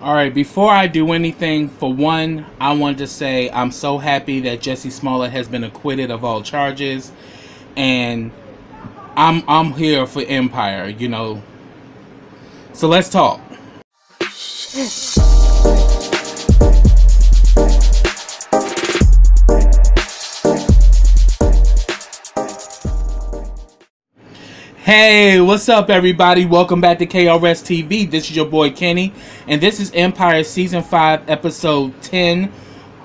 All right, before I do anything, for one, I want to say I'm so happy that Jussie Smollett has been acquitted of all charges, and I'm I'm here for Empire, you know. So let's talk. Hey, what's up, everybody? Welcome back to KRS TV. This is your boy Kenny, and this is Empire Season 5, Episode 10.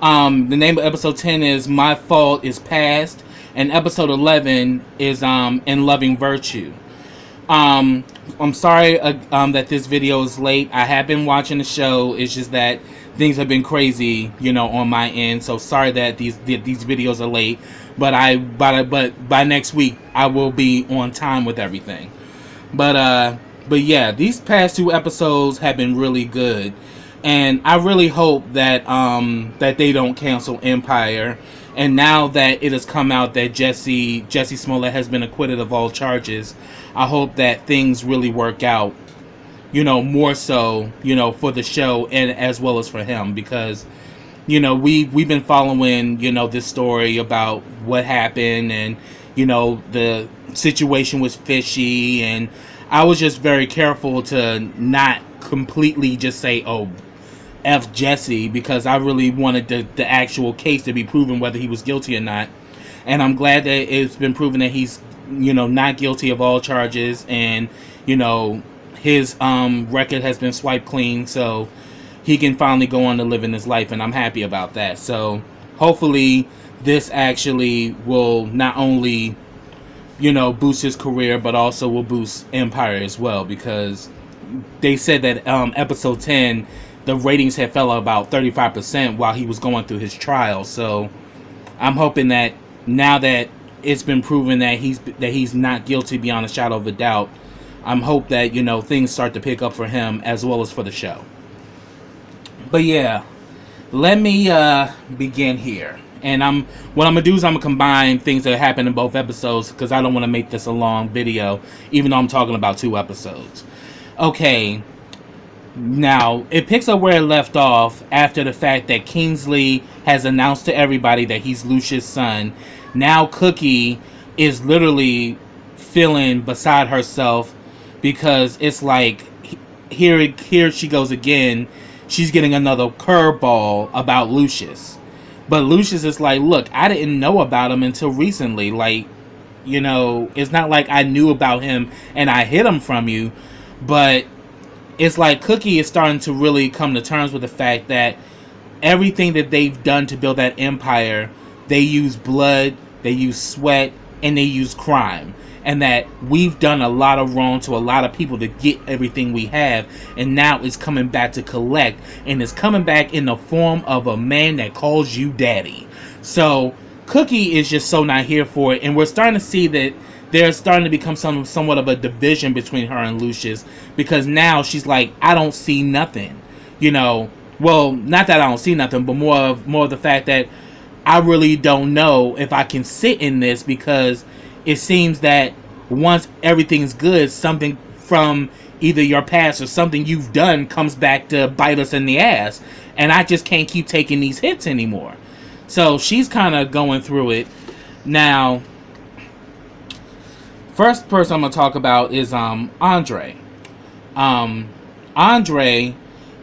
Um, the name of Episode 10 is My Fault is Past, and Episode 11 is um, In Loving Virtue. Um, I'm sorry uh, um, that this video is late. I have been watching the show. It's just that things have been crazy, you know, on my end. So sorry that these these videos are late but I but but by next week I will be on time with everything. But uh but yeah, these past two episodes have been really good. And I really hope that um that they don't cancel Empire. And now that it has come out that Jesse Jussie Smollett has been acquitted of all charges, I hope that things really work out. You know, more so, you know, for the show and as well as for him because you know we we've been following you know this story about what happened and you know the situation was fishy and I was just very careful to not completely just say oh F Jesse because I really wanted the, the actual case to be proven whether he was guilty or not. And I'm glad that it's been proven that he's you know not guilty of all charges and you know his um record has been swiped clean. So he can finally go on to living his life, and I'm happy about that. So hopefully, this actually will not only, you know, boost his career, but also will boost Empire as well because they said that um, episode 10 the ratings had fell about 35% while he was going through his trial so i'm hoping that now that it's been proven that he's that he's not guilty beyond a shadow of a doubt i'm hope that you know things start to pick up for him as well as for the show but yeah, let me uh, begin here. And I'm what I'm gonna do is I'm gonna combine things that happened in both episodes because I don't want to make this a long video, even though I'm talking about two episodes. Okay, now it picks up where it left off after the fact that Kingsley has announced to everybody that he's Lucius' son. Now Cookie is literally feeling beside herself because it's like here here she goes again she's getting another curveball about Lucius. But Lucius is like, look, I didn't know about him until recently. Like, you know, it's not like I knew about him and I hid him from you, but it's like Cookie is starting to really come to terms with the fact that everything that they've done to build that empire, they use blood, they use sweat, and they use crime and that we've done a lot of wrong to a lot of people to get everything we have and now it's coming back to collect and it's coming back in the form of a man that calls you daddy. So cookie is just so not here for it and we're starting to see that there's starting to become some somewhat of a division between her and lucius because now she's like i don't see nothing you know? Well not that i don't see nothing but more of more of the fact that i really don't know if i can sit in this because it seems that once everything's good, something from either your past or something you've done comes back to bite us in the ass. And I just can't keep taking these hits anymore. So she's kind of going through it. Now, first person I'm going to talk about is um, Andre. Um, Andre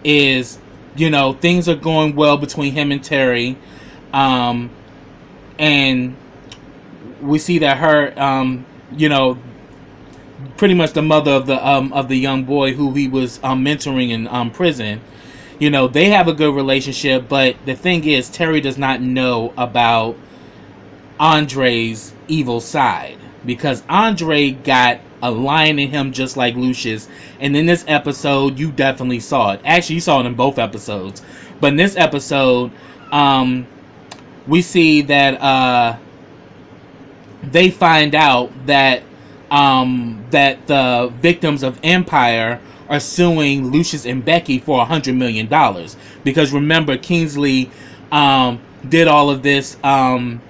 is, you know, things are going well between him and Terry. Um, and we see that her, um, you know, pretty much the mother of the um, of the young boy who he was um, mentoring in um, prison. You know, they have a good relationship, but the thing is, Terry does not know about Andre's evil side because Andre got a lion in him just like Lucius. And in this episode, you definitely saw it. Actually, you saw it in both episodes. But in this episode, um, we see that uh, they find out that um, that the victims of Empire are suing Lucius and Becky for a hundred million dollars because remember Kingsley um, did all of this um,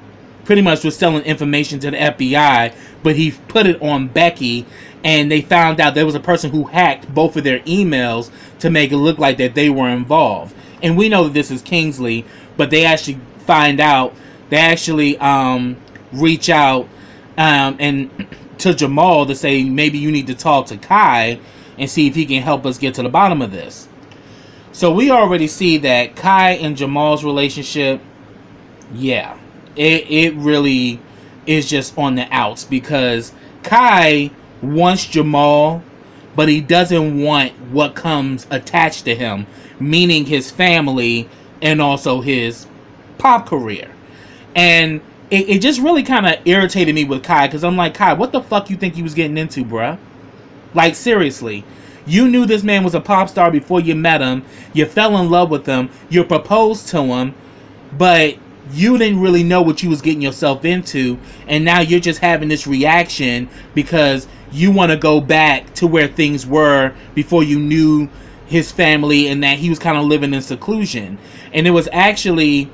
pretty much was selling information to the FBI, but he put it on Becky, and they found out there was a person who hacked both of their emails to make it look like that they were involved. And we know that this is Kingsley, but they actually find out, they actually um, reach out um, and to Jamal to say maybe you need to talk to Kai and see if he can help us get to the bottom of this. So we already see that Kai and Jamal's relationship, yeah, it, it really is just on the outs because Kai wants Jamal, but he doesn't want what comes attached to him, meaning his family and also his pop career. And it, it just really kind of irritated me with Kai because I'm like, Kai, what the fuck you think you was getting into, bruh? Like, seriously. You knew this man was a pop star before you met him. You fell in love with him. You proposed to him. But you didn't really know what you was getting yourself into. And now you're just having this reaction because you want to go back to where things were before you knew his family and that he was kind of living in seclusion. And it was actually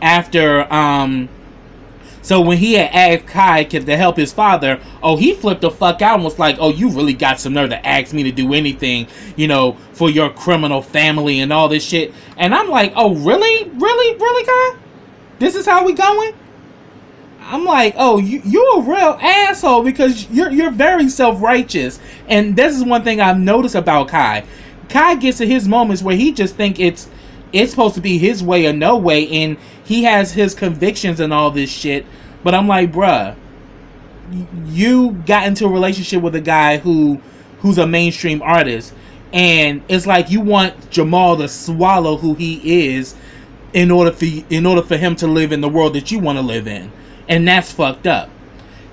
after um so when he had asked Kai to help his father, oh, he flipped the fuck out and was like, oh, you really got some nerve to ask me to do anything, you know, for your criminal family and all this shit. And I'm like, oh, really? Really? Really, Kai? This is how we going? I'm like, oh, you you're a real asshole because you're you're very self righteous, and this is one thing I've noticed about Kai. Kai gets to his moments where he just think it's it's supposed to be his way or no way, and he has his convictions and all this shit. But I'm like, bruh, you got into a relationship with a guy who who's a mainstream artist, and it's like you want Jamal to swallow who he is in order for in order for him to live in the world that you want to live in, and that's fucked up.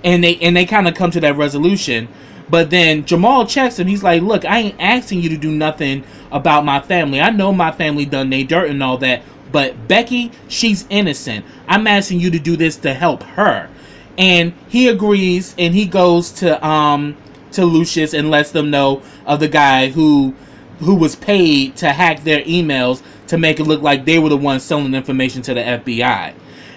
And they and they kind of come to that resolution. But then Jamal checks him. He's like, "Look, I ain't asking you to do nothing about my family. I know my family done they dirt and all that, but Becky, she's innocent. I'm asking you to do this to help her. And he agrees and he goes to um to Lucius and lets them know of the guy who who was paid to hack their emails to make it look like they were the ones selling information to the FBI.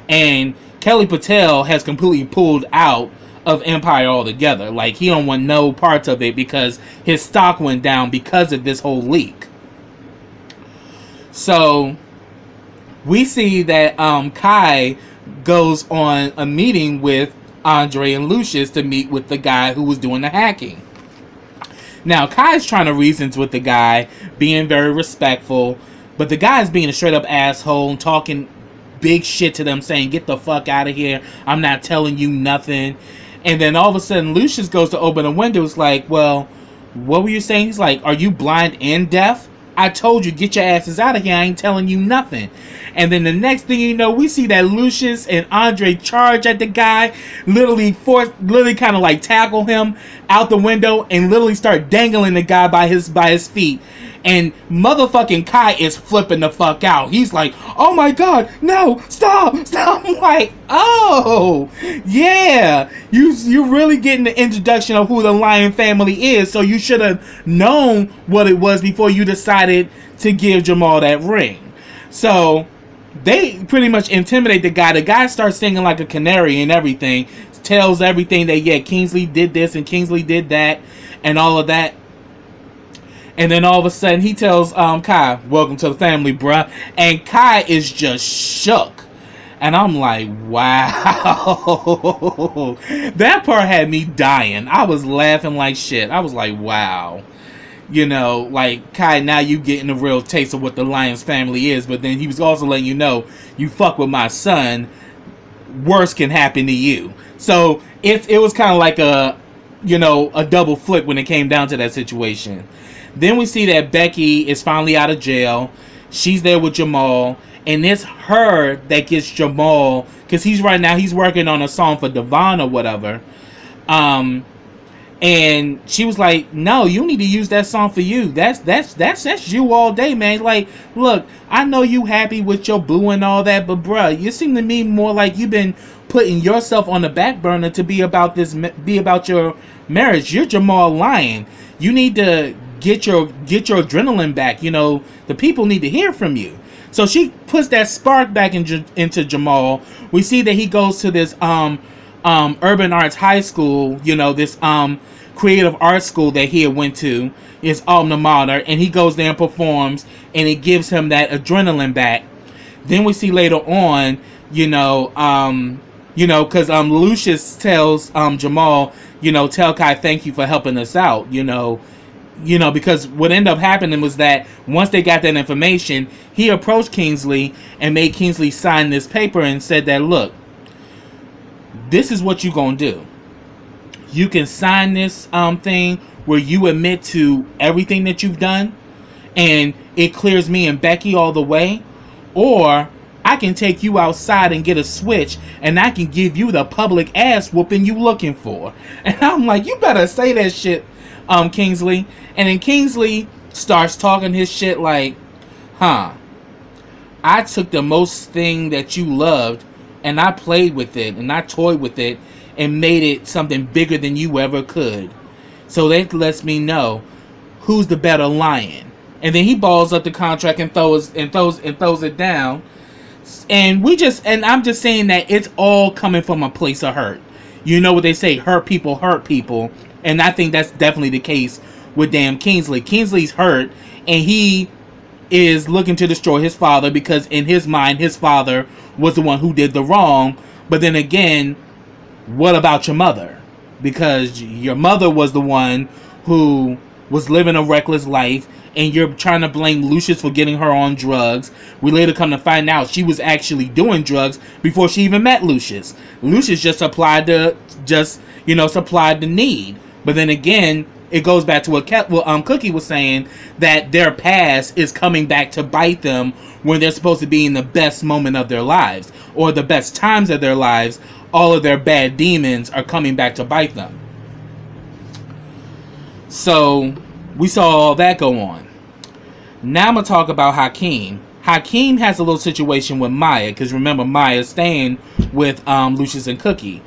And Kelly Patel has completely pulled out of Empire altogether. Like he don't want no parts of it because his stock went down because of this whole leak. So we see that um, Kai goes on a meeting with Andre and Lucius to meet with the guy who was doing the hacking. Now, Kai's trying to reason with the guy, being very respectful, but the guy's being a straight up asshole and talking big shit to them, saying, Get the fuck out of here. I'm not telling you nothing. And then all of a sudden, Lucius goes to open a window. It's like, Well, what were you saying? He's like, Are you blind and deaf? I told you, get your asses out of here. I ain't telling you nothing. And then the next thing you know, we see that Lucius and Andre charge at the guy, literally force, literally kind of like tackle him out the window and literally start dangling the guy by his by his feet and motherfucking Kai is flipping the fuck out. He's like, "Oh my god, no, stop, stop!" I'm like, "Oh, yeah, you you really getting the introduction of who the Lyon family is, so you should have known what it was before you decided to give Jamal that ring." So they pretty much intimidate the guy. The guy starts singing like a canary and everything, tells everything that yeah, Kingsley did this and Kingsley did that and all of that. And then all of a sudden he tells um, Kai, welcome to the family, bruh. And Kai is just shook. And I'm like, wow. that part had me dying. I was laughing like shit. I was like, wow. You know, like, Kai, now you getting a real taste of what the Lyons family is. But then he was also letting you know, you fuck with my son, worse can happen to you. So it, it was kind of like a, you know, a double flip when it came down to that situation. Then we see that Becky is finally out of jail. She's there with Jamal. And it's her that gets Jamal because he's right now he's working on a song for Devon or whatever. Um, and she was like, "No, you need to use that song for you. That's that's that's that's you all day, man. Like, look, I know you happy with your boo and all that, but bruh, you seem to me more like you've been putting yourself on the back burner to be about this, be about your marriage. You're Jamal Lyon. You need to get your get your adrenaline back. You know, the people need to hear from you. So she puts that spark back in, into Jamal. We see that he goes to this um um urban arts high school. You know, this um creative art school that he went to is alma mater, and he goes there and performs, and it gives him that adrenaline back. Then we see later on, you know, um, you know, because um, Lucius tells um, Jamal, you know, tell Kai thank you for helping us out, you know, you know, because what ended up happening was that once they got that information, he approached Kingsley and made Kingsley sign this paper and said that, look, this is what you're gonna do. You can sign this um thing where you admit to everything that you've done, and it clears me and Becky all the way, or I can take you outside and get a switch and I can give you the public ass whooping you looking for. And I'm like, you better say that shit, um, Kingsley. And then Kingsley starts talking his shit like, huh, I took the most thing that you loved and I played with it and I toyed with it and made it something bigger than you ever could. So that lets me know who's the better lion. And then he balls up the contract and throws and throws and throws it down and we just and I'm just saying that it's all coming from a place of hurt. You know what they say, hurt people hurt people, and I think that's definitely the case with damn Kingsley. Kingsley's hurt and he is looking to destroy his father because in his mind his father was the one who did the wrong. But then again, what about your mother? Because your mother was the one who was living a reckless life and you're trying to blame Lucius for getting her on drugs. We later come to find out she was actually doing drugs before she even met Lucius. Lucius just supplied the just you know supplied the need. But then again, it goes back to what Ke- um, Cookie was saying that their past is coming back to bite them when they're supposed to be in the best moment of their lives or the best times of their lives. All of their bad demons are coming back to bite them. So we saw all that go on. Now I'm gonna talk about Hakeem. Hakeem has a little situation with Maya because remember Maya's staying with um, Lucius and Cookie,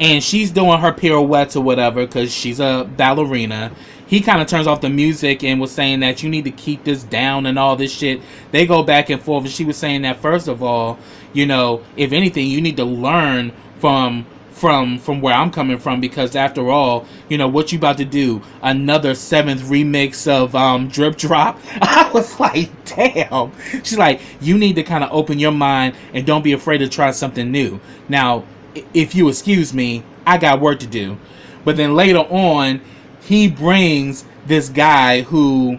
and she's doing her pirouettes or whatever because she's a ballerina. He kind of turns off the music and was saying that you need to keep this down and all this shit. They go back and forth, and she was saying that first of all, you know, if anything, you need to learn from from from where I'm coming from because after all, you know what you about to do another seventh remix of um, Drip Drop. I was like, damn. She's like, you need to kind of open your mind and don't be afraid to try something new. Now, if you excuse me, I got work to do. But then later on, he brings this guy who,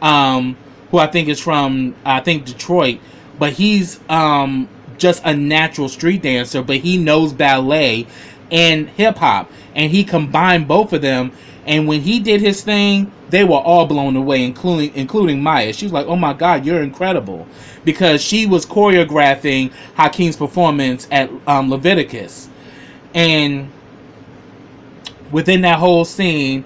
um, who I think is from I think Detroit, but he's um just a natural street dancer, but he knows ballet and hip hop, and he combined both of them. And when he did his thing, they were all blown away, including including Maya. She was like, "Oh my God, you're incredible," because she was choreographing Hakeem's performance at um, Leviticus, and within that whole scene,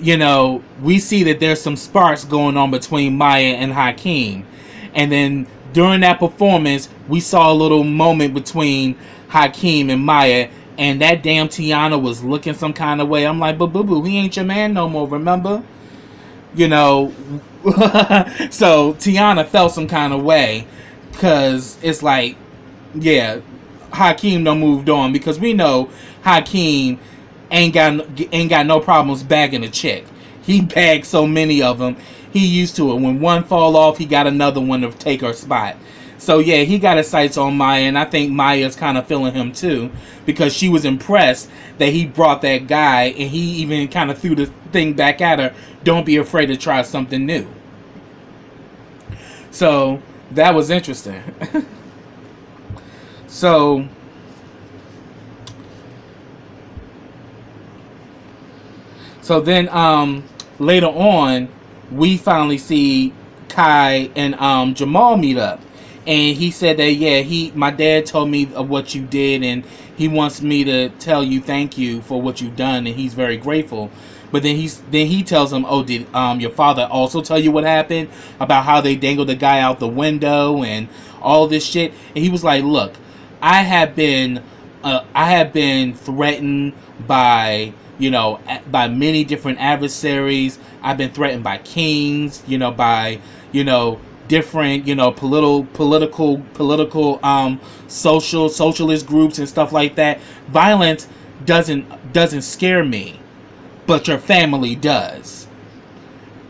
you know, we see that there's some sparks going on between Maya and Hakeem, and then during that performance, we saw a little moment between Hakeem and Maya, and that damn Tiana was looking some kind of way. I'm like, but boo boo, he ain't your man no more, remember? You know, so Tiana felt some kind of way because it's like, yeah, Hakeem done moved on because we know Hakeem ain't got ain't got no problems bagging a chick. He bagged so many of them he used to it. When one fall off, he got another one to take her spot. So yeah, he got his sights on Maya, and I think Maya's kind of feeling him too, because she was impressed that he brought that guy, and he even kind of threw the thing back at her. Don't be afraid to try something new. So that was interesting. so so then um later on we finally see Kai and um, Jamal meet up. And he said that yeah, he my dad told me of what you did and he wants me to tell you thank you for what you've done and he's very grateful. But then he's then he tells him, "Oh, did um your father also tell you what happened about how they dangled the guy out the window and all this shit?" And he was like, "Look, I have been uh, I have been threatened by you know, by many different adversaries. I've been threatened by kings, you know, by, you know, different, you know, political, political, political, um, social, socialist groups and stuff like that. Violence doesn't doesn't scare me, but your family does.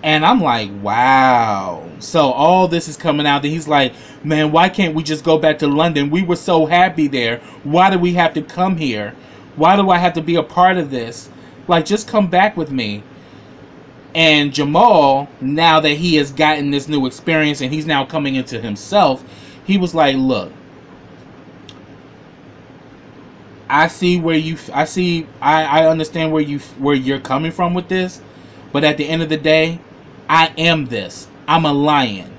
And I'm like, wow. So all this is coming out. And he's like, man, why can't we just go back to London? We were so happy there. Why do we have to come here? Why do I have to be a part of this? Like, just come back with me. And Jamal, now that he has gotten this new experience and he's now coming into himself, he was like, look, I see where you, I see, I, I understand where you, where you're coming from with this. But at the end of the day, I am this. I'm a lion.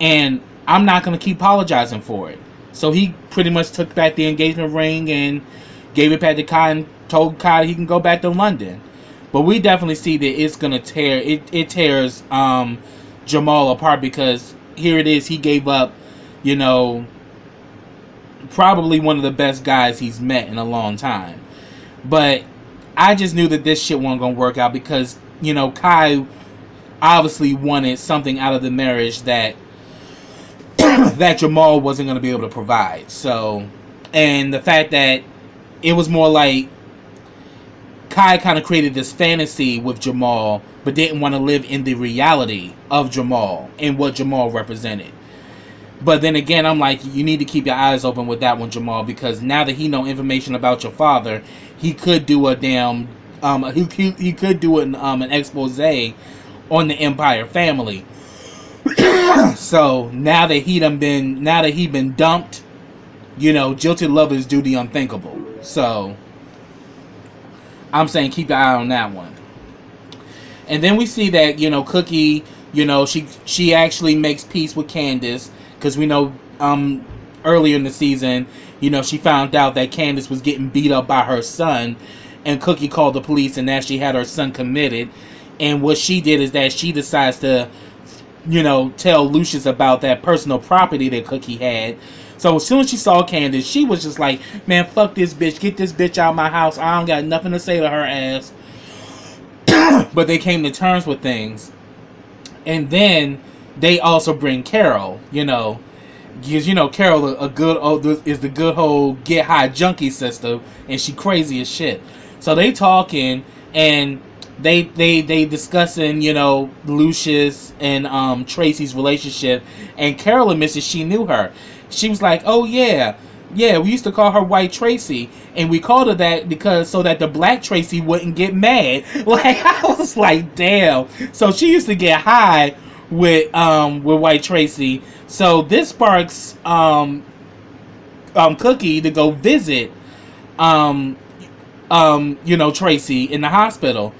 And I'm not going to keep apologizing for it. So he pretty much took back the engagement ring and gave it back to Kai and told Kai he can go back to London. But we definitely see that it's gonna tear it. It tears um, Jamal apart because here it is. He gave up, you know, probably one of the best guys he's met in a long time. But I just knew that this shit wasn't gonna work out because you know Kai obviously wanted something out of the marriage that that Jamal wasn't gonna be able to provide. So, and the fact that it was more like Kai kind of created this fantasy with Jamal, but didn't want to live in the reality of Jamal and what Jamal represented. But then again, I'm like, you need to keep your eyes open with that one, Jamal, because now that he know information about your father, he could do a damn, um, he, he, he could do an um an expose on the Empire family. so now that he done been, now that he been dumped, you know, jilted lovers do the unthinkable. So I'm saying keep an eye on that one. And then we see that you know Cookie, you know she she actually makes peace with Candace because we know um earlier in the season, you know she found out that Candace was getting beat up by her son, and Cookie called the police and that she had her son committed. And what she did is that she decides to, you know, tell Lucius about that personal property that Cookie had so as soon as she saw Candace, she was just like, man, fuck this bitch. Get this bitch out of my house. I don't got nothing to say to her ass. but they came to terms with things. And then they also bring Carol, you know. Because, you know, Carol, a, a good old, is the good old get high junkie sister. And she crazy as shit. So they talking and they they they discussing you know Lucius and um Tracy's relationship and Carol admits that she knew her she was like, "Oh yeah, yeah, we used to call her White Tracy, and we called her that because so that the Black Tracy wouldn't get mad." Like I was like, "Damn!" So she used to get high with um with White Tracy. So this sparks um um Cookie to go visit um um you know Tracy in the hospital.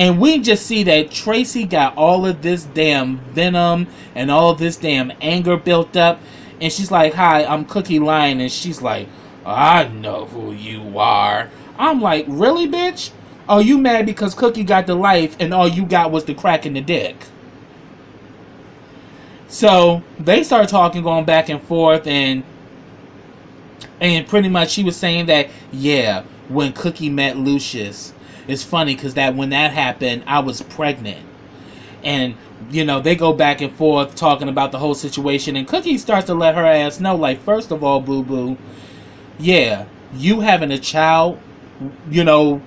And we just see that Tracy got all of this damn venom and all this damn anger built up and she's like, "Hi, I'm Cookie Lyon," and she's like, "I know who you are." I'm like, "Really, bitch? Are you mad because Cookie got the life and all you got was the crack in the dick?" So they start talking, going back and forth, and and pretty much she was saying that, yeah, when Cookie met Lucius, it's funny because that when that happened, I was pregnant, and you know, they go back and forth talking about the whole situation, and Cookie starts to let her ass know, like, first of all, boo boo, yeah, you having a child, you know,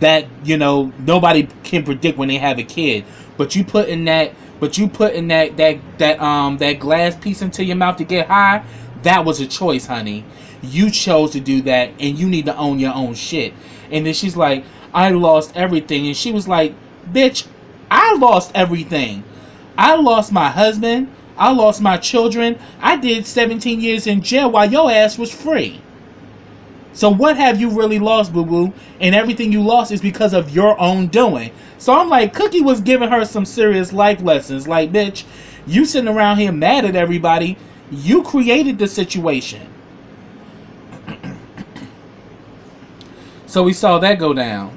that you know nobody can predict when they have a kid, but you put in that, but you put in that that that um that glass piece into your mouth to get high, that was a choice, honey. You chose to do that, and you need to own your own shit. And then she's like, I lost everything, and she was like, bitch, I lost everything. I lost my husband. I lost my children. I did 17 years in jail while your ass was free. So what have you really lost, boo boo? And everything you lost is because of your own doing. So I'm like, Cookie was giving her some serious life lessons. Like, bitch, you sitting around here mad at everybody. You created the situation. so we saw that go down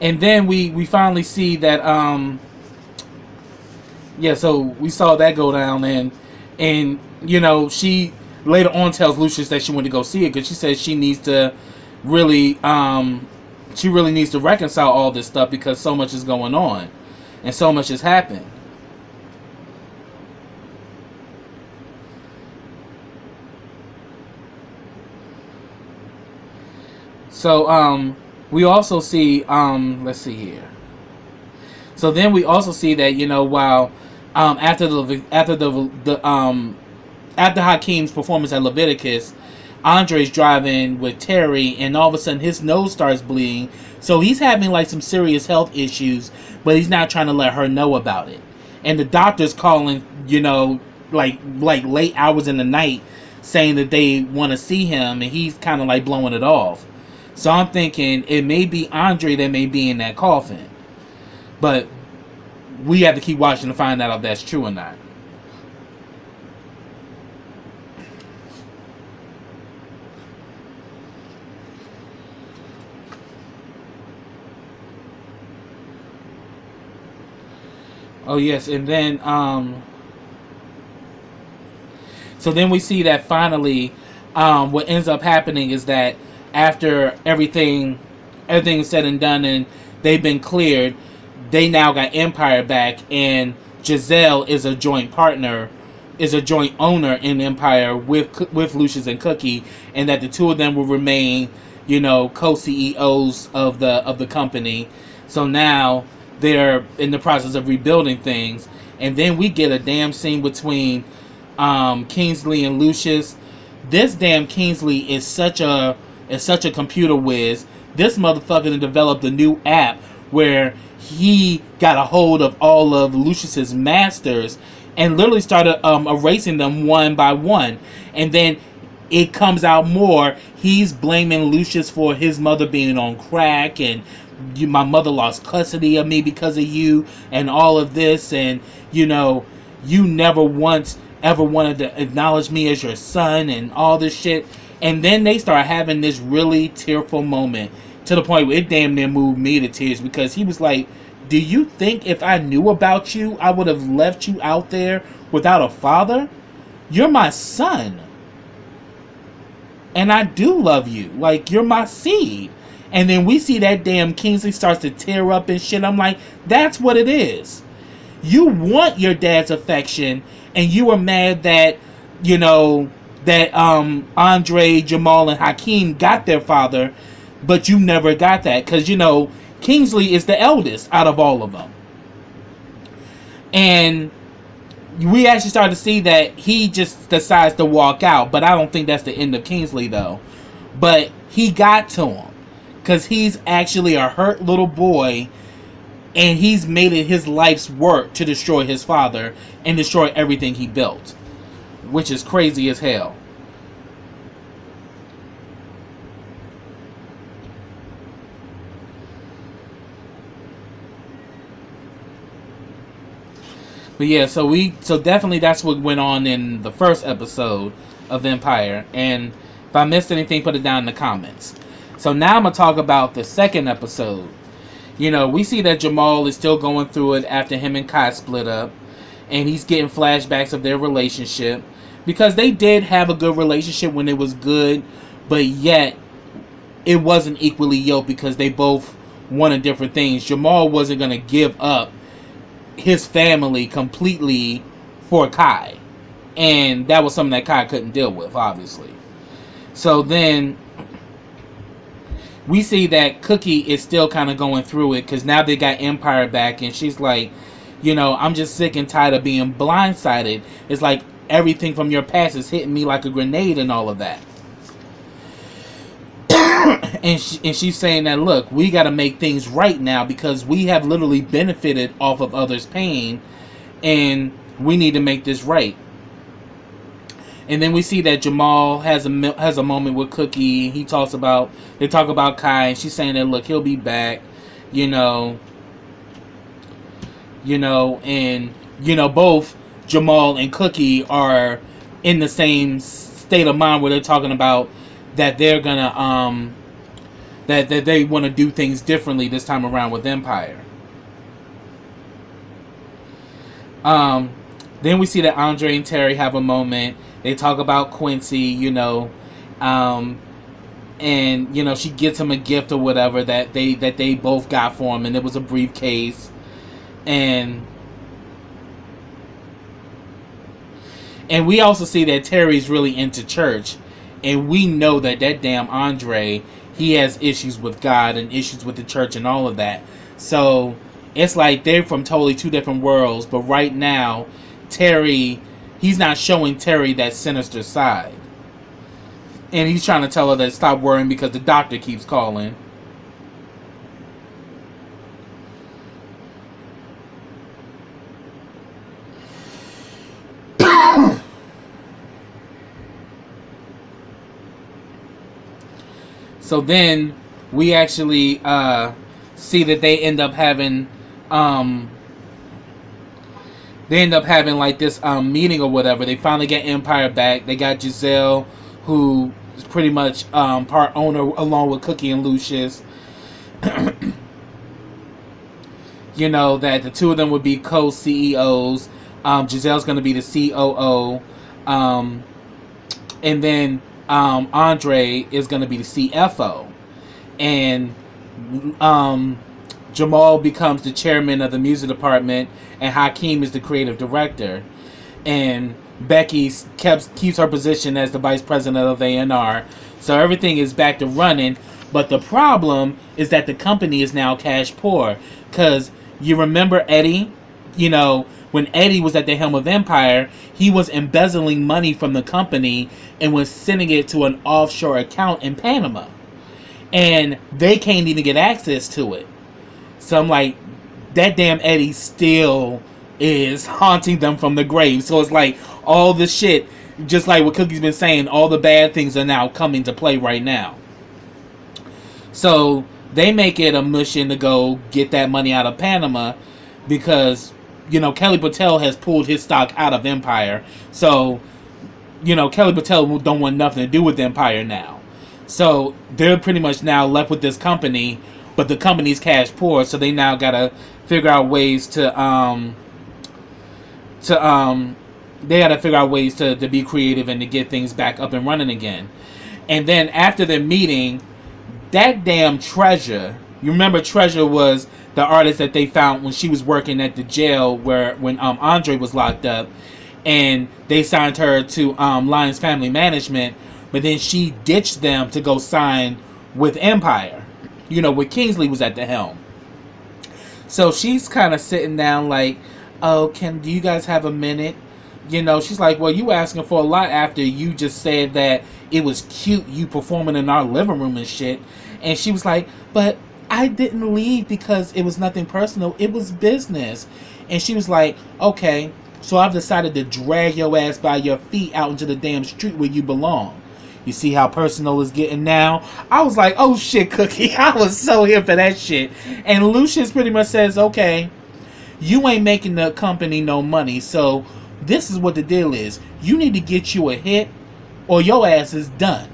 and then we we finally see that um yeah so we saw that go down and and you know she later on tells lucius that she went to go see it because she says she needs to really um she really needs to reconcile all this stuff because so much is going on and so much has happened. So um, we also see um, let's see here. So then we also see that you know while um, after the after the the um, after Hakeem's performance at Leviticus, Andre's driving with Terry, and all of a sudden his nose starts bleeding. So he's having like some serious health issues, but he's not trying to let her know about it. And the doctor's calling, you know, like like late hours in the night, saying that they want to see him, and he's kind of like blowing it off. So I'm thinking it may be Andre that may be in that coffin, but we have to keep watching to find out if that's true or not. Oh yes, and then um so then we see that finally um what ends up happening is that after everything everything is said and done and they've been cleared, they now got Empire back and Giselle is a joint partner is a joint owner in Empire with with Lucius and Cookie and that the two of them will remain, you know, co-CEOs of the of the company. So now they're in the process of rebuilding things, and then we get a damn scene between um, Kingsley and Lucius. This damn Kingsley is such a is such a computer whiz. This motherfucker developed a new app where he got a hold of all of Lucius's masters and literally started um, erasing them one by one. And then it comes out more. He's blaming Lucius for his mother being on crack and you, my mother lost custody of me because of you and all of this and you know you never once ever wanted to acknowledge me as your son and all this shit and then they start having this really tearful moment to the point where it damn near moved me to tears because he was like do you think if i knew about you i would have left you out there without a father you're my son and i do love you like you're my seed and then we see that damn Kingsley starts to tear up and shit. I'm like, that's what it is. You want your dad's affection, and you were mad that, you know, that um Andre, Jamal, and Hakeem got their father, but you never got that. Because, you know, Kingsley is the eldest out of all of them. And we actually start to see that he just decides to walk out. But I don't think that's the end of Kingsley, though. But he got to him because he's actually a hurt little boy and he's made it his life's work to destroy his father and destroy everything he built, which is crazy as hell. But yeah, so we so definitely that's what went on in the first episode of Empire. And if I missed anything, put it down in the comments. So now I'm gonna talk about the second episode. You know, we see that Jamal is still going through it after him and Kai split up, and he's getting flashbacks of their relationship because they did have a good relationship when it was good, but yet it wasn't equally yoked because they both wanted different things. Jamal wasn't gonna give up his family completely for Kai, and that was something that Kai couldn't deal with, obviously. So then we see that Cookie is still kind of going through it because now they got Empire back, and she's like, you know, I'm just sick and tired of being blindsided. It's like everything from your past is hitting me like a grenade and all of that. and she, and she's saying that look, we got to make things right now because we have literally benefited off of others' pain, and we need to make this right. And then we see that Jamal has a has a moment with Cookie. He talks about they talk about Kai, and she's saying that look, he'll be back, you know, you know, and you know both Jamal and Cookie are in the same state of mind where they're talking about that they're gonna um that that they want to do things differently this time around with Empire. Um, then we see that Andre and Terry have a moment they talk about Quincy, you know, um, and you know she gets him a gift or whatever that they that they both got for him, and it was a briefcase, and and we also see that Terry's really into church, and we know that that damn Andre he has issues with God and issues with the church and all of that. So it's like they're from totally two different worlds. But right now, Terry, he's not showing Terry that sinister side. And he's trying to tell her that stop worrying because the doctor keeps calling. So then we actually uh, see that they end up having um, they end up having like this um, meeting or whatever. They finally get Empire back. They got Giselle, who is pretty much um, part owner along with Cookie and Lucius. you know that the two of them would be co CEOs. Um, Giselle's going to be the COO, um, and then um, Andre is going to be the CFO, and um, Jamal becomes the chairman of the music department, and Hakeem is the creative director. And Becky kept keeps her position as the vice president of A&R. So everything is back to running. But the problem is that the company is now cash poor. Because you remember Eddie? You know, when Eddie was at the helm of Empire, he was embezzling money from the company and was sending it to an offshore account in Panama. And they can't even get access to it. So I'm like, that damn Eddie still is haunting them from the grave. So it's like all the shit, just like what Cookie's been saying, all the bad things are now coming to play right now. So they make it a mission to go get that money out of Panama because, you know, Kelly Patel has pulled his stock out of Empire. So, you know, Kelly Patel don't want nothing to do with Empire now. So they're pretty much now left with this company but the company's cash poor, so they now gotta figure out ways to um to um they gotta figure out ways to, to be creative and to get things back up and running again. And then after the meeting, that damn treasure you remember treasure was the artist that they found when she was working at the jail where when um Andre was locked up and they signed her to um Lyons Family Management, but then she ditched them to go sign with Empire you know, where Kingsley was at the helm. So she's kind of sitting down like, oh, can do you guys have a minute? You know, she's like, well, you asking for a lot after you just said that it was cute you performing in our living room and shit. And she was like, but I didn't leave because it was nothing personal. It was business. And she was like, okay, so I've decided to drag your ass by your feet out into the damn street where you belong. You see how personal is getting now? I was like, oh shit, Cookie. I was so here for that shit. And Lucius pretty much says, okay, you ain't making the company no money, so this is what the deal is. You need to get you a hit or your ass is done.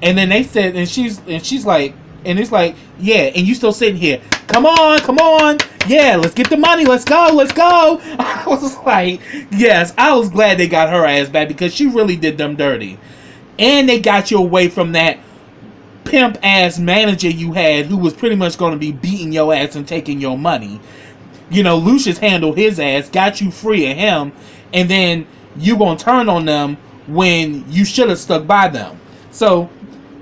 And then they said, and she's and she's like, and it's like, yeah, and you still sitting here. Come on, come on. Yeah, let's get the money. Let's go, let's go. I was like, yes, I was glad they got her ass back because she really did them dirty and they got you away from that pimp ass manager you had who was pretty much going to be beating your ass and taking your money. You know, Lucius handled his ass, got you free of him, and then you gonna turn on them when you should have stuck by them. So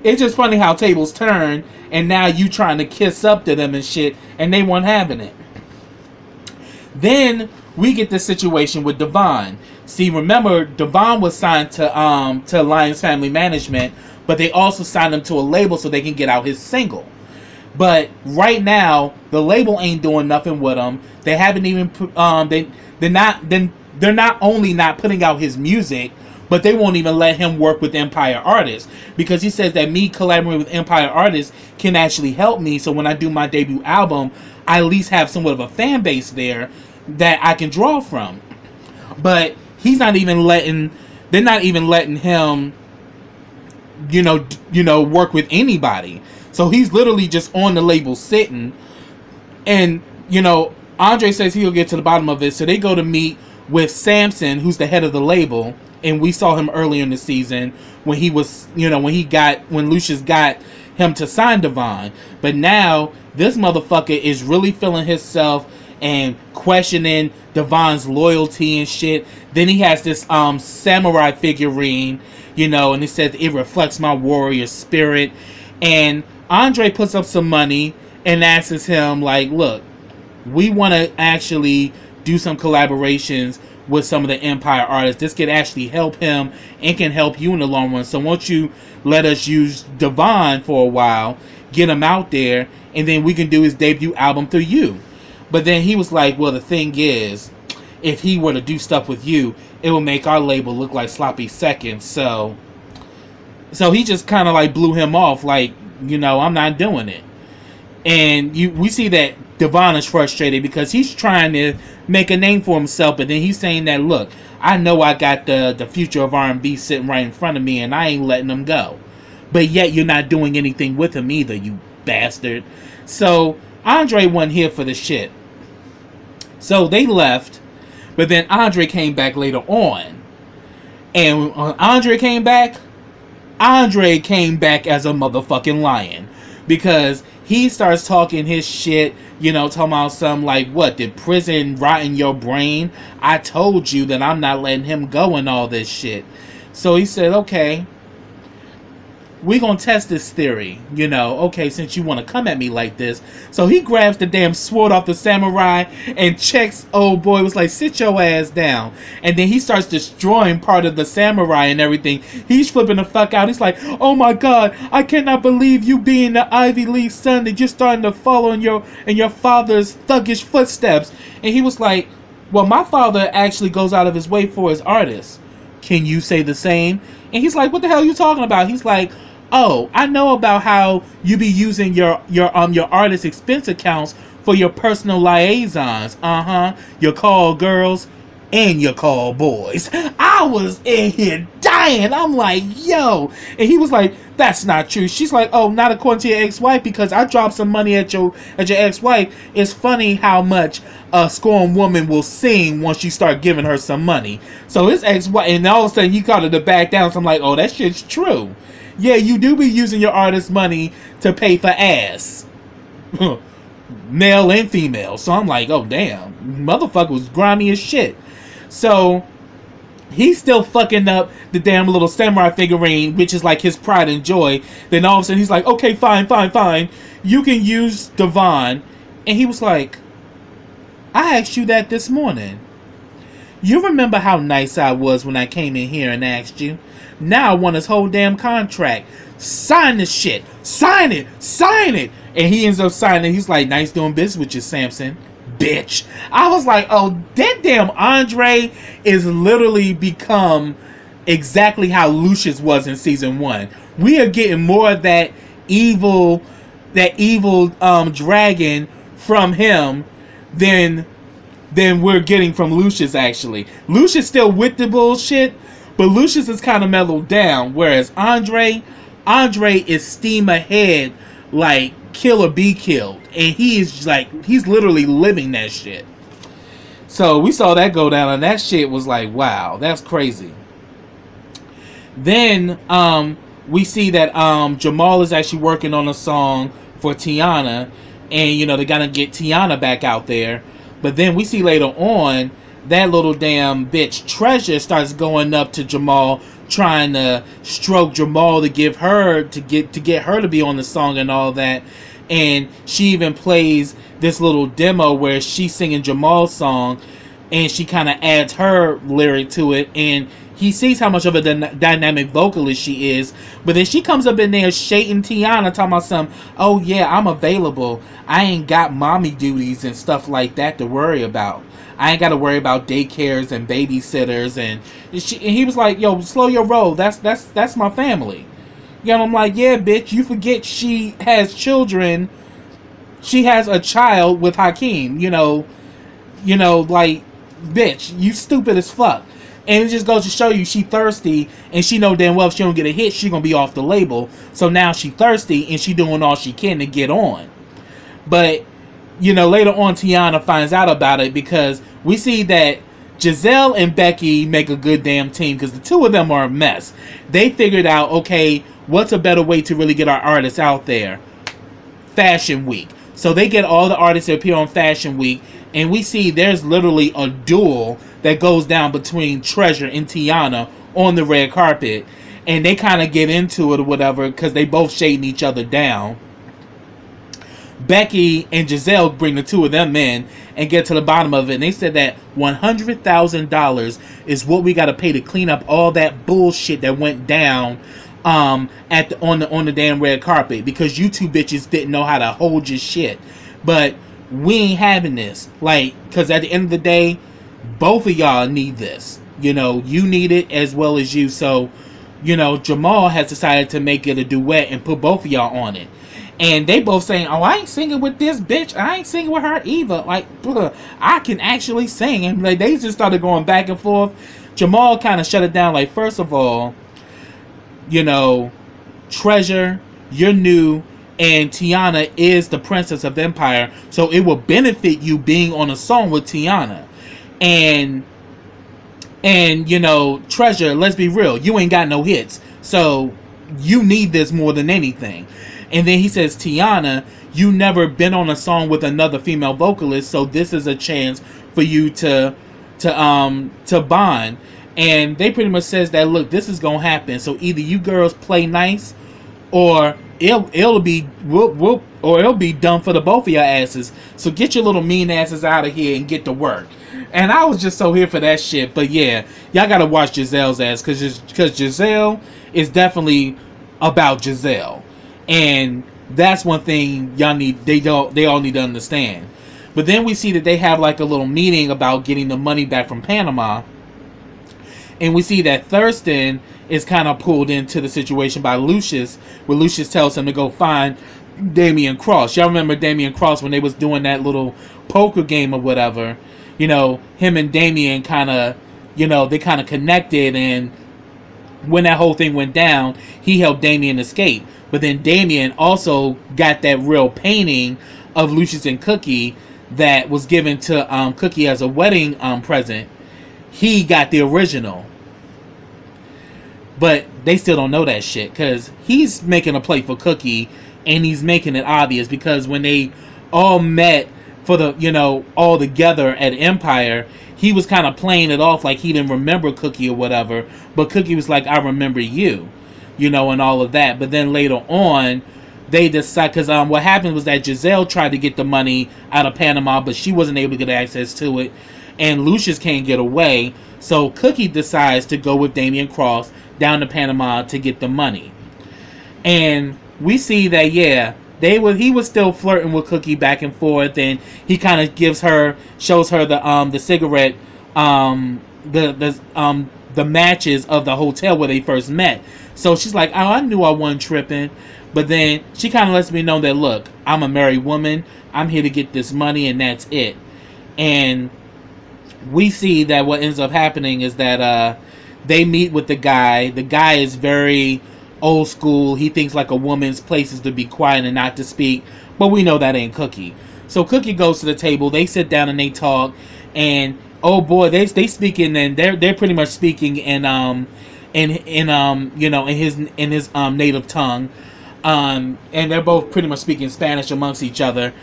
it's just funny how tables turn, and now you trying to kiss up to them and shit, and they weren't having it. Then we get this situation with Devon. See, remember, Devon was signed to um to Lyons Family Management, but they also signed him to a label so they can get out his single. But right now, the label ain't doing nothing with him. They haven't even um they they're not then they're not only not putting out his music, but they won't even let him work with Empire artists. Because he says that me collaborating with Empire artists can actually help me. So when I do my debut album, I at least have somewhat of a fan base there that I can draw from. But he's not even letting they're not even letting him you know you know work with anybody. So he's literally just on the label sitting. And you know andre says he'll get to the bottom of it. So they go to meet with samson who's the head of the label and we saw him earlier in the season when he was, you know, when he got when Lucius got him to sign Devon. But now this motherfucker is really feeling himself and questioning Devon's loyalty and shit. Then he has this um samurai figurine, you know, and he says it reflects my warrior spirit. And Andre puts up some money and asks him, like, look, we want to actually do some collaborations with some of the Empire artists. This could actually help him and can help you in the long run. So won't you let us use Devon for a while, get him out there, and then we can do his debut album through you. But then he was like, well, the thing is, if he were to do stuff with you, it will make our label look like sloppy seconds. So, so he just kind of like blew him off, like, you know, I'm not doing it. And you, we see that Devon is frustrated because he's trying to make a name for himself, but then he's saying that, look, I know I got the the future of R&B sitting right in front of me, and I ain't letting him go. But yet you're not doing anything with him either, you bastard. So Andre wasn't here for the shit. So they left, but then Andre came back later on, and when uh, Andre came back, Andre came back as a motherfucking lion because he starts talking his shit, you know, talking about some like, what, did prison rot in your brain? I told you that I'm not letting him go and all this shit. So he said, okay, we gonna test this theory, you know, okay, since you wanna come at me like this. So he grabs the damn sword off the samurai and checks old boy was like, sit your ass down. And then he starts destroying part of the samurai and everything. He's flipping the fuck out. He's like, oh my god, I cannot believe you being the Ivy League son that you're starting to follow in your in your father's thuggish footsteps. And he was like, Well, my father actually goes out of his way for his artists. Can you say the same? And he's like, What the hell are you talking about? He's like, oh, I know about how you be using your your um your artist expense accounts for your personal liaisons. Uh huh. Your call girls and your call boys. I was in here dying. I'm like, yo, and he was like, that's not true. She's like, oh, not according to your ex-wife because I dropped some money at your at your ex-wife. It's funny how much a scorned woman will sing once you start giving her some money. So his ex-wife, and all of a sudden he got her to back down. So I'm like, oh, that shit's true yeah, you do be using your artist money to pay for ass. Male and female. So I'm like, oh damn. Motherfucker was grimy as shit. So he's still fucking up the damn little samurai figurine, which is like his pride and joy. Then all of a sudden he's like, okay, fine, fine, fine. You can use Devon. And he was like, I asked you that this morning. You remember how nice I was when I came in here and asked you? Now I want his whole damn contract. Sign this shit. Sign it. Sign it. And he ends up signing. He's like, nice doing business with you, Samson. Bitch. I was like, oh, that damn Andre is literally become exactly how Lucius was in season one. We are getting more of that evil, that evil um, dragon from him than than we're getting from Lucius. Actually, Lucius still with the bullshit, but Lucius is kind of mellowed down, whereas Andre, Andre is steam ahead, like kill or be killed, and he is like he's literally living that shit. So we saw that go down, and that shit was like, wow, that's crazy. Then um, we see that um, Jamal is actually working on a song for Tiana, and you know they're gonna get Tiana back out there. But then we see later on that little damn bitch treasure starts going up to Jamal trying to stroke Jamal to give her to get to get her to be on the song and all that. And she even plays this little demo where she's singing Jamal's song and she kind of adds her lyric to it and he sees how much of a dynamic vocalist she is but then she comes up in there shading Tiana, talking about some oh yeah I'm available I ain't got mommy duties and stuff like that to worry about I ain't got to worry about daycares and babysitters. And, she, and he was like, "Yo, slow your roll. That's that's that's my family." You know, I'm like, "Yeah, bitch. You forget she has children. She has a child with Hakeem. You know, you know, like, bitch, you stupid as fuck." And it just goes to show you she thirsty and she know damn well if she don't get a hit, she gonna be off the label. So now she thirsty and she doing all she can to get on. But you know, later on Tiana finds out about it because we see that Giselle and Becky make a good damn team because the two of them are a mess. They figured out, okay, what's a better way to really get our artists out there? Fashion Week. So they get all the artists that appear on Fashion Week, and we see there's literally a duel that goes down between Treasure and Tiana on the red carpet. And they kind of get into it or whatever because they both shading each other down. Becky and Giselle bring the two of them in and get to the bottom of it. And they said that $100,000 is what we got to pay to clean up all that bullshit that went down um, at the, on the on the damn red carpet because you two bitches didn't know how to hold your shit. But we ain't having this. Like, because at the end of the day, both of y'all need this. You know, you need it as well as you. So, you know, Jamal has decided to make it a duet and put both of y'all on it. And they both saying, "Oh, I ain't singing with this bitch. I ain't singing with her either." Like, I can actually sing, and like they just started going back and forth. Jamal kind of shut it down. Like, first of all, you know, Treasure, you're new, and Tiana is the princess of the Empire, so it will benefit you being on a song with Tiana. And and you know, Treasure, let's be real, you ain't got no hits. So you need this more than anything. And then he says, Tiana, you never been on a song with another female vocalist, so this is a chance for you to to um to bond. And they pretty much says that look, this is gonna happen. So either you girls play nice or it'll it'll be whoop whoop or it'll be done for the both of your asses. So get your little mean asses out of here and get to work. And I was just so here for that shit. But yeah, y'all gotta watch Giselle's ass because because Giselle is definitely about Giselle, and that's one thing y'all need. They don't. They all need to understand. But then we see that they have like a little meeting about getting the money back from Panama, and we see that Thurston is kind of pulled into the situation by Lucius, where Lucius tells him to go find Damian Cross. Y'all remember Damian Cross when they was doing that little poker game or whatever? You know, him and Damian kind of, you know, they kind of connected, and when that whole thing went down, he helped Damian escape. But then Damian also got that real painting of Lucius and Cookie that was given to um, Cookie as a wedding um, present. He got the original but they still don't know that shit because he's making a play for Cookie and he's making it obvious because when they all met for the, you know, all together at Empire, he was kind of playing it off like he didn't remember Cookie or whatever. But Cookie was like, I remember you, you know, and all of that. But then later on, they decide because um, what happened was that Giselle tried to get the money out of Panama, but she wasn't able to get access to it, and Lucius can't get away. So Cookie decides to go with Damian Cross down to Panama to get the money. And we see that yeah, they were he was still flirting with Cookie back and forth and he kind of gives her shows her the um the cigarette um the the um the matches of the hotel where they first met. So she's like, "Oh, I knew I wasn't tripping." But then she kind of lets me know that look, I'm a married woman. I'm here to get this money and that's it. And we see that what ends up happening is that uh they meet with the guy. The guy is very old school. He thinks like a woman's place is to be quiet and not to speak. But we know that ain't Cookie. So Cookie goes to the table. They sit down and they talk. And oh boy, they they speaking and they're they're pretty much speaking in um in in um you know in his in his um native tongue. Um and they're both pretty much speaking Spanish amongst each other.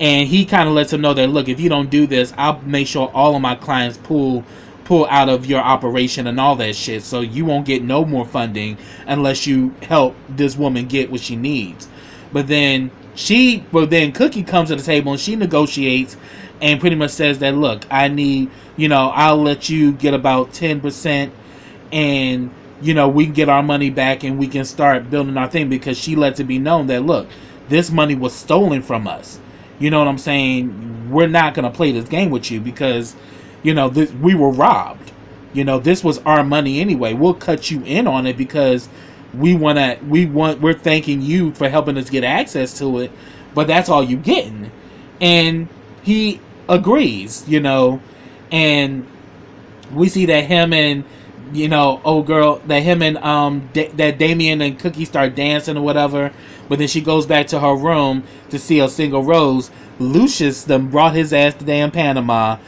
And he kind of lets them know that look, if you don't do this, I'll make sure all of my clients pull pull out of your operation and all that shit. So you won't get no more funding unless you help this woman get what she needs. But then she, well then Cookie comes to the table and she negotiates and pretty much says that look, I need, you know, I'll let you get about ten percent, and you know we can get our money back and we can start building our thing because she lets it be known that look, this money was stolen from us. You know what I'm saying? We're not gonna play this game with you because you know, this, we were robbed. You know, this was our money anyway. We'll cut you in on it because we want to. We want. We're thanking you for helping us get access to it, but that's all you getting. And he agrees. You know, and we see that him and you know, oh girl, that him and um that Damian and Cookie start dancing or whatever. But then she goes back to her room to see a single rose. Lucius then brought his ass to damn Panama,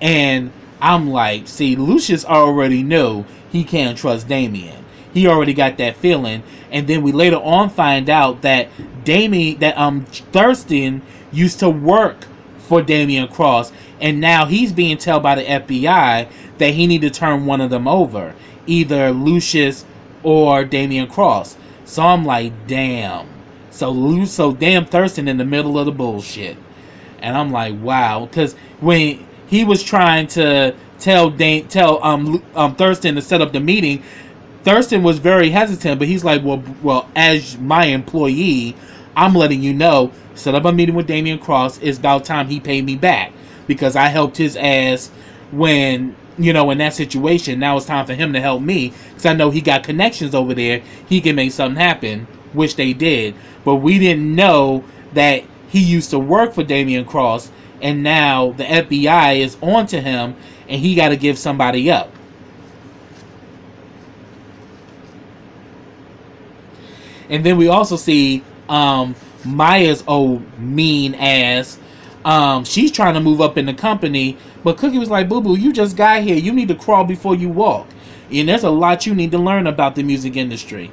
and I'm like, see, Lucius already knew he can't trust Damien. He already got that feeling. And then we later on find out that Damien, that um Thurston used to work for Damien Cross, and now he's being told by the FBI that he need to turn one of them over, either Lucius or Damien Cross. So I'm like, damn. So so damn Thurston in the middle of the bullshit, and I'm like, wow, because when he was trying to tell Dane, tell um, um Thurston to set up the meeting, Thurston was very hesitant, but he's like, well, well, as my employee, I'm letting you know, set up a meeting with Damien Cross. It's about time he paid me back because I helped his ass when you know in that situation. Now it's time for him to help me because I know he got connections over there. He can make something happen, which they did. But we didn't know that he used to work for Damien Cross, and now the FBI is onto him, and he got to give somebody up. And then we also see um, Maya's old mean ass. Um, she's trying to move up in the company, but Cookie was like, "Boo boo, you just got here. You need to crawl before you walk." And there's a lot you need to learn about the music industry.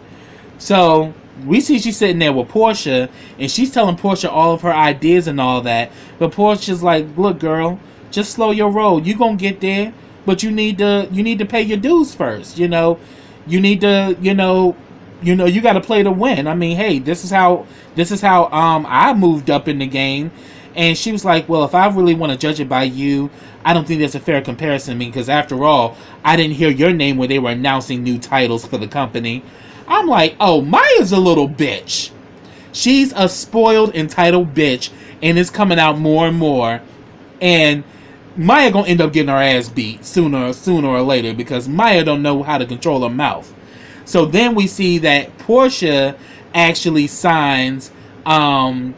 So we see she's sitting there with Portia, and she's telling Portia all of her ideas and all that. But Portia's like, "Look, girl, just slow your roll. You gonna get there, but you need to you need to pay your dues first. You know, you need to you know you know you got to play to win. I mean, hey, this is how this is how um I moved up in the game. And she was like, "Well, if I really want to judge it by you, I don't think that's a fair comparison. Because after all, I didn't hear your name when they were announcing new titles for the company." I'm like, "Oh, Maya's a little bitch. She's a spoiled, entitled bitch, and it's coming out more and more." And Maya gonna end up getting her ass beat sooner, sooner or later because Maya don't know how to control her mouth. So then we see that Portia actually signs um,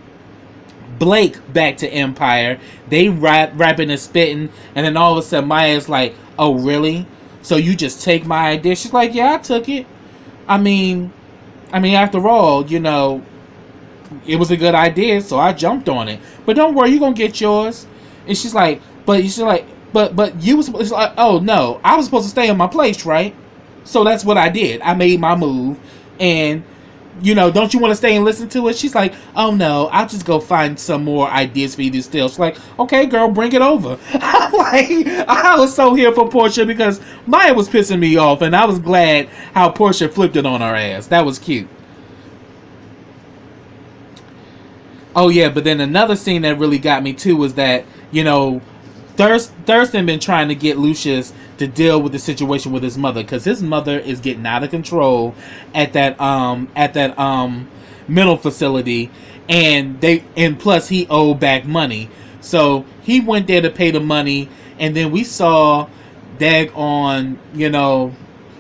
Blake back to Empire. They rap, rapping and spitting, and then all of a sudden Maya's like, "Oh, really? So you just take my idea?" She's like, "Yeah, I took it. I mean, I mean, after all, you know, it was a good idea, so I jumped on it. But don't worry, you're gonna get yours." And she's like, "But she's like, but but you was it's like, oh no, I was supposed to stay in my place, right?" So that's what I did. I made my move. And, you know, don't you want to stay and listen to it? She's like, oh no, I'll just go find some more ideas for you to steal. She's like, okay, girl, bring it over. I'm like, I was so here for Portia because Maya was pissing me off. And I was glad how Portia flipped it on her ass. That was cute. Oh yeah, but then another scene that really got me too was that, you know, Thurs- Thurston been trying to get Lucius to deal with the situation with his mother because his mother is getting out of control at that um at that um mental facility, and they and plus he owed back money, so he went there to pay the money, and then we saw Dag on you know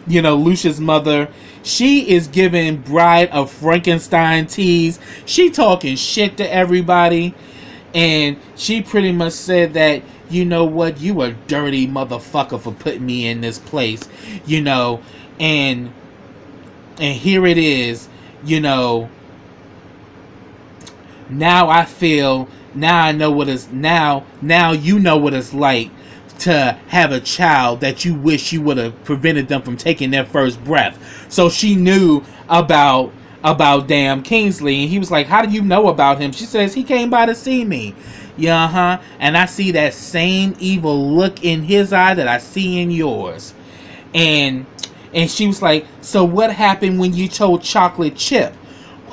you know Lucius' mother. She is giving Bride of Frankenstein tease. She talking shit to everybody, and she pretty much said that you know what, you a dirty motherfucker for putting me in this place, you know, and and here it is, you know. Now I feel now I know what it's now now you know what it's like to have a child that you wish you would have prevented them from taking their first breath. So she knew about about damn Kingsley and he was like, How do you know about him? She says he came by to see me. Yeah, huh. And I see that same evil look in his eye that I see in yours. And and she was like, "So what happened when you told Chocolate Chip?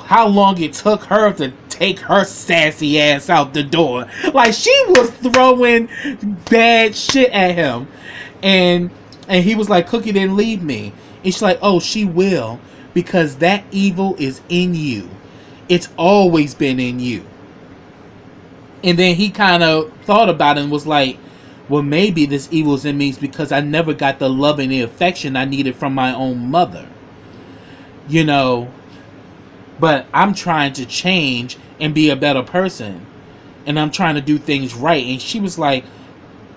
How long it took her to take her sassy ass out the door? Like she was throwing bad shit at him." And and he was like, "Cookie didn't leave me." And she's like, "Oh, she will because that evil is in you. It's always been in you." And then he kind of thought about it and was like, well, maybe this evil's in me is because I never got the love and the affection I needed from my own mother. You know, but I'm trying to change and be a better person. And I'm trying to do things right. And she was like,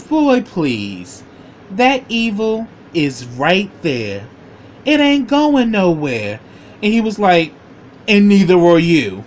boy, please. That evil is right there. It ain't going nowhere. And he was like, and neither were you.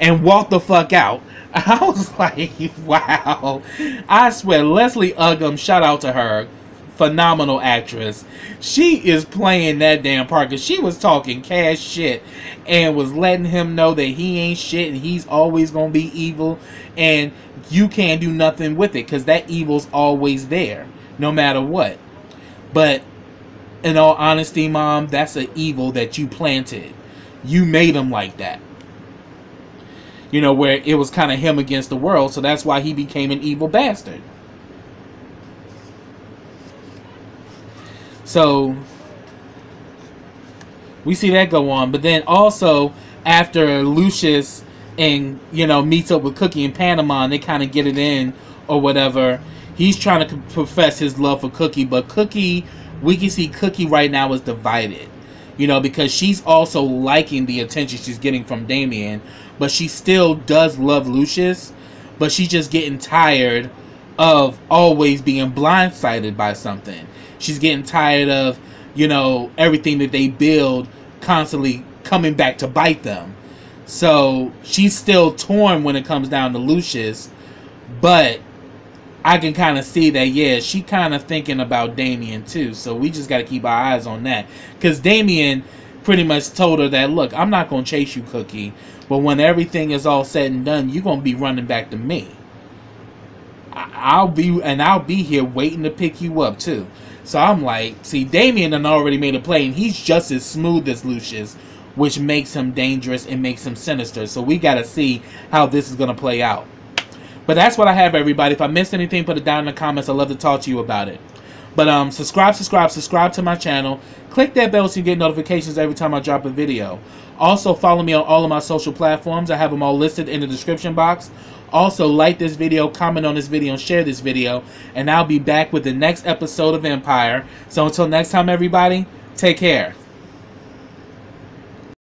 And walked the fuck out. I was like, wow. I swear, Leslie Uggam, shout out to her. phenomenal actress. She is playing that damn part because she was talking cash shit and was letting him know that he ain't shit and he's always gonna be evil and you can't do nothing with it because that evil's always there no matter what. But in all honesty, mom, that's an evil that you planted. You made him like that. You know, where it was kind of him against the world, so that's why he became an evil bastard. So we see that go on, but then also after Lucius and you know meets up with Cookie in Panama, and they kind of get it in or whatever. He's trying to profess his love for Cookie, but Cookie, we can see Cookie right now is divided. You know, because she's also liking the attention she's getting from Damien, but she still does love Lucius, but she's just getting tired of always being blindsided by something. She's getting tired of, you know, everything that they build constantly coming back to bite them. So she's still torn when it comes down to Lucius, but I can kind of see that, yeah, she kind of thinking about Damien too. So we just got to keep our eyes on that. Because Damien pretty much told her that, look, I'm not going to chase you, Cookie. But when everything is all said and done, you're going to be running back to me. I'll be, and I'll be here waiting to pick you up too. So I'm like, see, Damien done already made a play, and he's just as smooth as Lucius, which makes him dangerous and makes him sinister. So we got to see how this is going to play out. But that's what I have, everybody. If I missed anything, put it down in the comments. I'd love to talk to you about it. But um, subscribe, subscribe, subscribe to my channel. Click that bell so you get notifications every time I drop a video. Also, follow me on all of my social platforms. I have them all listed in the description box. Also, like this video, comment on this video, and share this video. And I'll be back with the next episode of Empire. So until next time, everybody, take care.